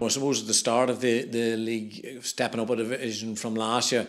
I suppose at the start of the, the league, stepping up a division from last year,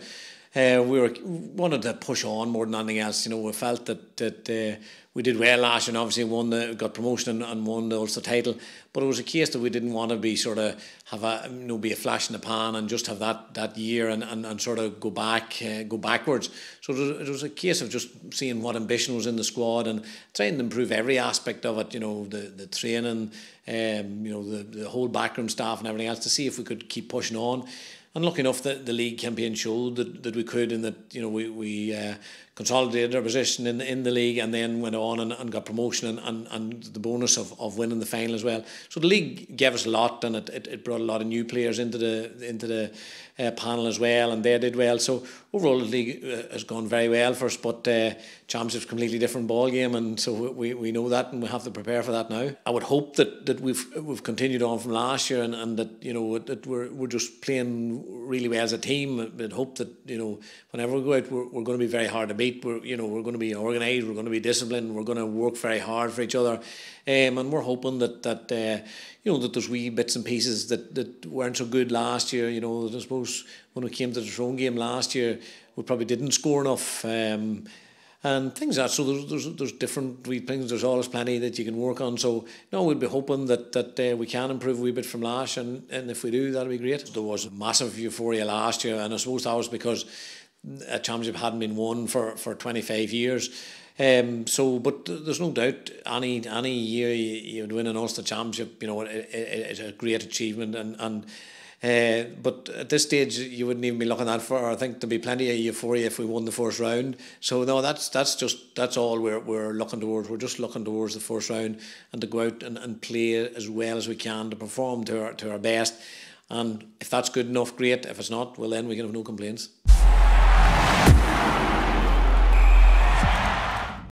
uh, we were wanted to push on more than anything else. You know, we felt that that uh, we did well last year and obviously won the got promotion and, and won the Ulster title. But it was a case that we didn't want to be sort of have a you know be a flash in the pan and just have that that year and, and, and sort of go back uh, go backwards. So it was, it was a case of just seeing what ambition was in the squad and trying to improve every aspect of it. You know the the training, um, you know the the whole backroom staff and everything else to see if we could keep pushing on and lucky enough that the league campaign showed that, that we could and that you know we, we uh, consolidated our position in the, in the league and then went on and, and got promotion and, and, and the bonus of, of winning the final as well. So the league gave us a lot and it, it, it brought a lot of new players into the into the uh, panel as well and they did well. So overall the league uh, has gone very well for us but uh, championship's a completely different ball game and so we, we know that and we have to prepare for that now. I would hope that, that we've we've continued on from last year and, and that you know that we're, we're just playing really well as a team. I'd hope that you know whenever we go out we're, we're going to be very hard to beat we're you know we're going to be organised. We're going to be disciplined. We're going to work very hard for each other, um, and we're hoping that that uh, you know that there's wee bits and pieces that that weren't so good last year. You know, I suppose when we came to the Tyrone game last year, we probably didn't score enough. Um, and things like that. So there's, there's there's different wee things. There's always plenty that you can work on. So no, we'd be hoping that that uh, we can improve a wee bit from last, and and if we do, that'll be great. There was massive euphoria last year, and I suppose that was because a championship hadn't been won for, for 25 years. Um, so, but there's no doubt any any year you, would win an Ulster championship, you know, it, it, it's a great achievement. And and uh, but at this stage, you wouldn't even be looking at for. I think there'd be plenty of euphoria if we won the first round. So no, that's that's just that's all we're we're looking towards. We're just looking towards the first round and to go out and, and play as well as we can to perform to our to our best. And if that's good enough, great. If it's not, well then we can have no complaints.